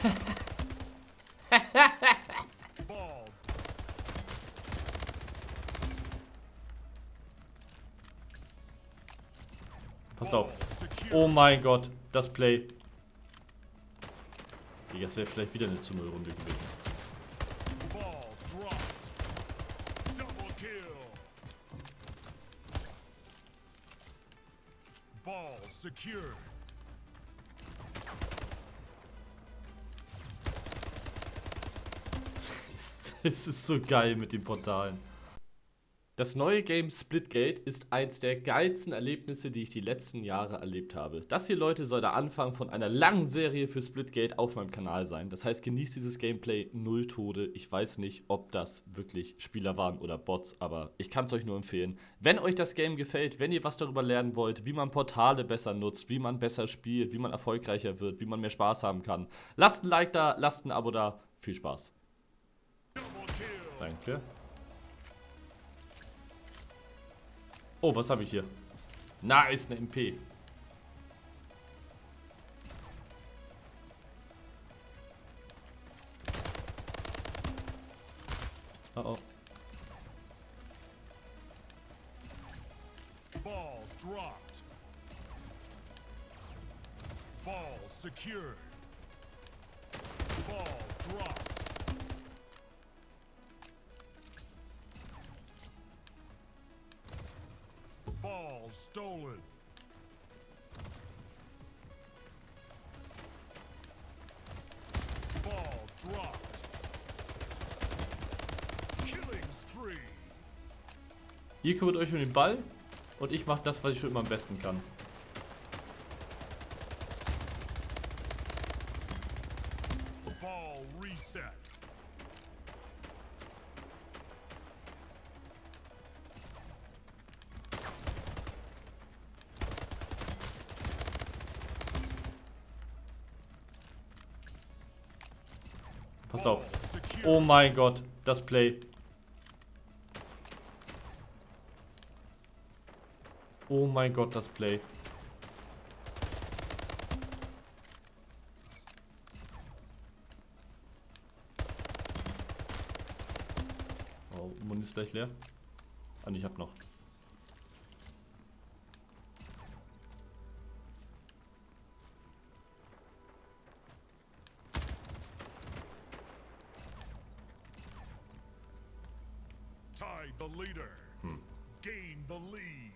Pass auf. Oh mein Gott, das Play. Das wäre vielleicht wieder eine zu null Runde gewesen. Ball. Es ist so geil mit den Portalen. Das neue Game Splitgate ist eins der geilsten Erlebnisse, die ich die letzten Jahre erlebt habe. Das hier, Leute, soll der Anfang von einer langen Serie für Splitgate auf meinem Kanal sein. Das heißt, genießt dieses Gameplay null Tode. Ich weiß nicht, ob das wirklich Spieler waren oder Bots, aber ich kann es euch nur empfehlen. Wenn euch das Game gefällt, wenn ihr was darüber lernen wollt, wie man Portale besser nutzt, wie man besser spielt, wie man erfolgreicher wird, wie man mehr Spaß haben kann, lasst ein Like da, lasst ein Abo da. Viel Spaß. Danke. Oh, was habe ich hier? Nice, eine MP. Oh oh. Ball dropped. Ball secured. Ball dropped. Stolen. Ball dropped. Killing spree. Ihr kümmert euch um den Ball und ich mache das, was ich schon immer am besten kann. Pass auf. Oh mein Gott, das Play. Oh mein Gott, das Play. Oh, Mund ist gleich leer. Ah, ich hab noch. Tied the leader. Hmm. Gain the lead.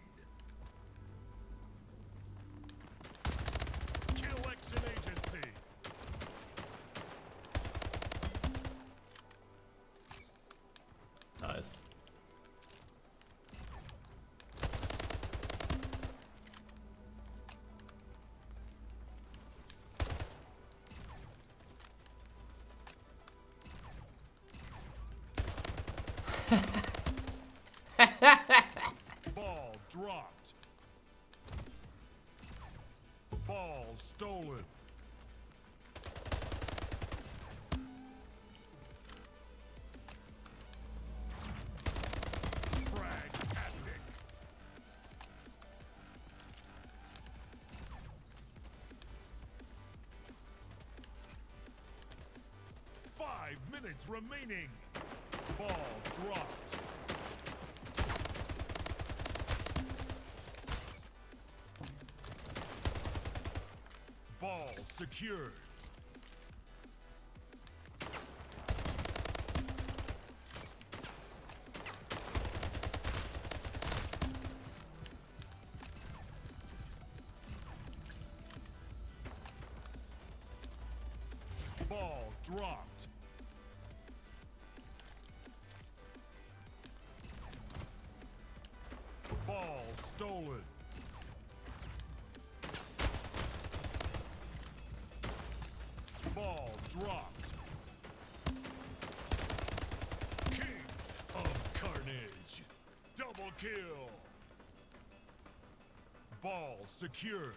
Ball stolen. Five minutes remaining. Ball dropped. Secured. Ball dropped. Kill. Ball secured.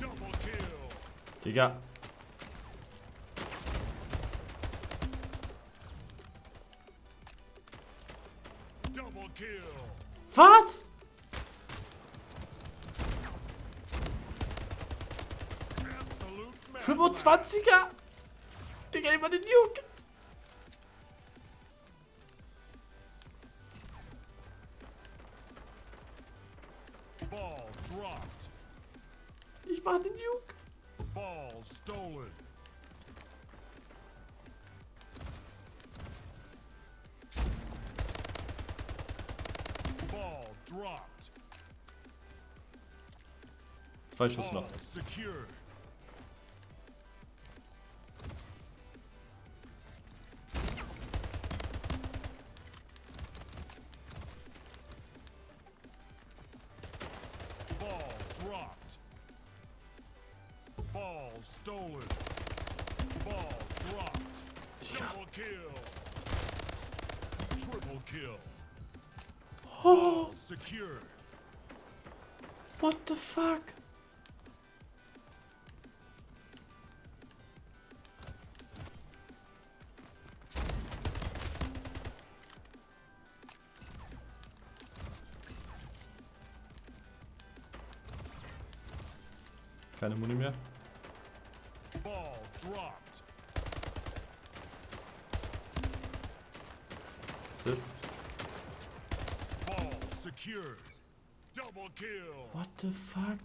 Double kill. Digga. 25er? Digga, immer den Nuke. Ball dropped. Ich mach den Nuke. Ball stolen. Ball dropped. Zwei Schuss noch. Ball secured. Stolen. Ball dropped. Double kill. Triple kill. Ball secured. What the fuck? Keine Muni mehr. Dropped. Assist. Ball secured. Double kill. What the fuck?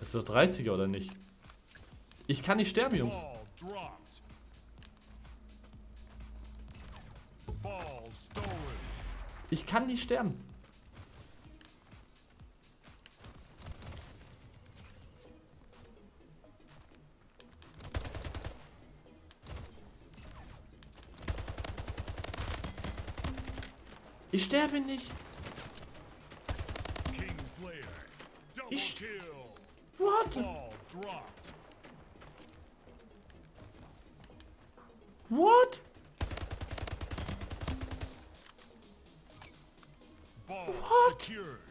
Das ist doch 30er oder nicht? Ich kann nicht sterben, Jungs. Ich kann nicht sterben. Ich sterbe nicht. Ich-. What? What? Ball What? secured.